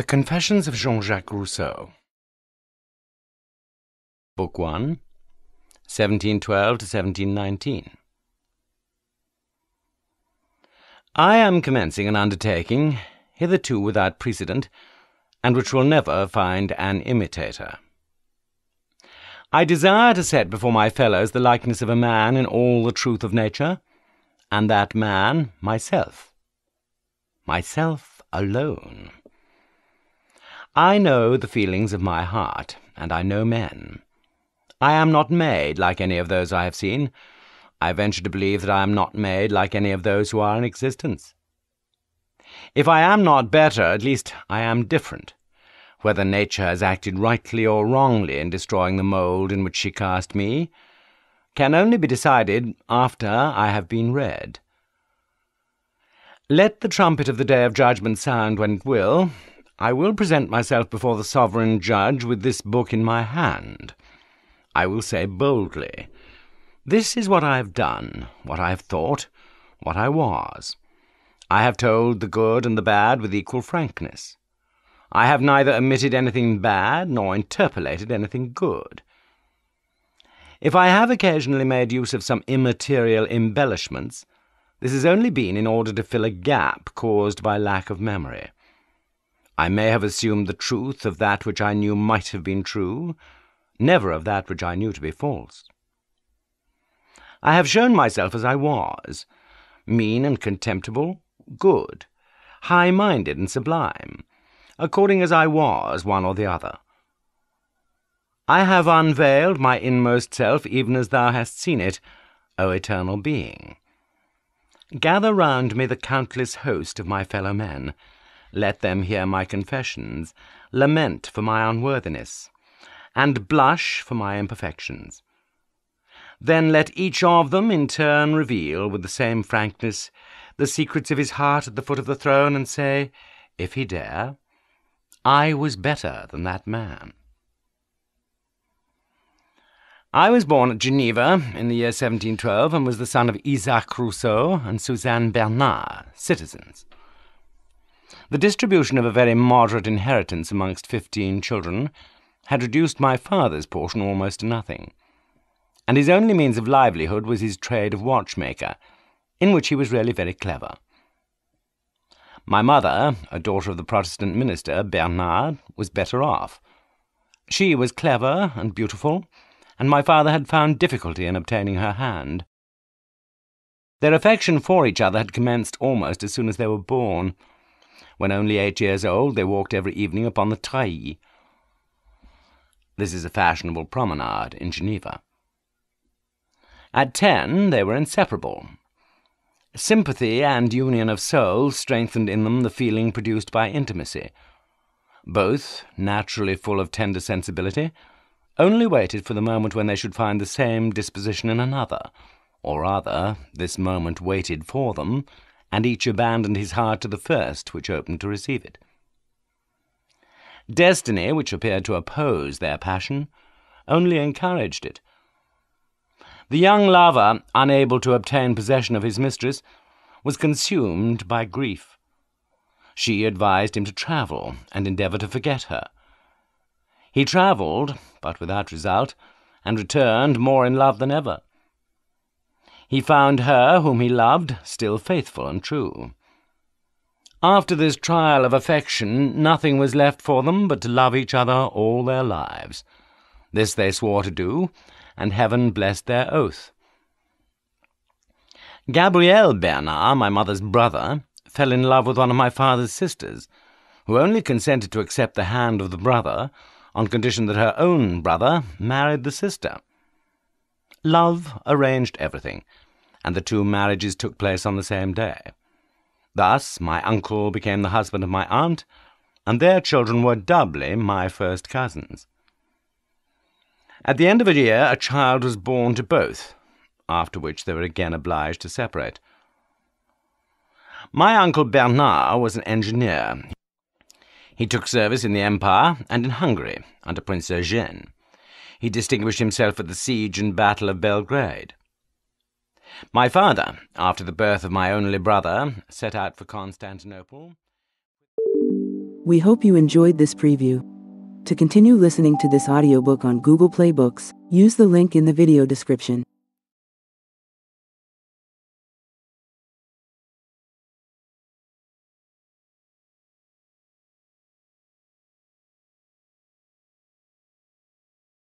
The Confessions of Jean-Jacques Rousseau Book 1 1712 to 1719 I am commencing an undertaking, hitherto without precedent, and which will never find an imitator. I desire to set before my fellows the likeness of a man in all the truth of nature, and that man myself. Myself alone. I know the feelings of my heart, and I know men. I am not made like any of those I have seen. I venture to believe that I am not made like any of those who are in existence. If I am not better, at least I am different. Whether nature has acted rightly or wrongly in destroying the mould in which she cast me, can only be decided after I have been read. Let the trumpet of the day of judgment sound when it will, I will present myself before the sovereign judge with this book in my hand. I will say boldly, This is what I have done, what I have thought, what I was. I have told the good and the bad with equal frankness. I have neither omitted anything bad nor interpolated anything good. If I have occasionally made use of some immaterial embellishments, this has only been in order to fill a gap caused by lack of memory. I may have assumed the truth of that which I knew might have been true, never of that which I knew to be false. I have shown myself as I was, mean and contemptible, good, high-minded and sublime, according as I was one or the other. I have unveiled my inmost self even as thou hast seen it, O eternal being. Gather round me the countless host of my fellow men, let them hear my confessions, lament for my unworthiness, and blush for my imperfections. Then let each of them in turn reveal, with the same frankness, the secrets of his heart at the foot of the throne, and say, if he dare, I was better than that man. I was born at Geneva in the year 1712, and was the son of Isaac Rousseau and Suzanne Bernard, citizens. The distribution of a very moderate inheritance amongst fifteen children had reduced my father's portion almost to nothing, and his only means of livelihood was his trade of watchmaker, in which he was really very clever. My mother, a daughter of the Protestant minister, Bernard, was better off. She was clever and beautiful, and my father had found difficulty in obtaining her hand. Their affection for each other had commenced almost as soon as they were born. When only eight years old, they walked every evening upon the Treillis. This is a fashionable promenade in Geneva. At ten, they were inseparable. Sympathy and union of soul strengthened in them the feeling produced by intimacy. Both, naturally full of tender sensibility, only waited for the moment when they should find the same disposition in another, or rather, this moment waited for them, and each abandoned his heart to the first which opened to receive it. Destiny, which appeared to oppose their passion, only encouraged it. The young lover, unable to obtain possession of his mistress, was consumed by grief. She advised him to travel and endeavour to forget her. He travelled, but without result, and returned more in love than ever. He found her whom he loved still faithful and true. After this trial of affection, nothing was left for them but to love each other all their lives. This they swore to do, and heaven blessed their oath. Gabriel Bernard, my mother's brother, fell in love with one of my father's sisters, who only consented to accept the hand of the brother on condition that her own brother married the sister. Love arranged everything, and the two marriages took place on the same day. Thus my uncle became the husband of my aunt, and their children were doubly my first cousins. At the end of a year a child was born to both, after which they were again obliged to separate. My uncle Bernard was an engineer. He took service in the Empire and in Hungary under Prince Eugene. He distinguished himself at the siege and battle of Belgrade. My father, after the birth of my only brother, set out for Constantinople. We hope you enjoyed this preview. To continue listening to this audiobook on Google Play Books, use the link in the video description.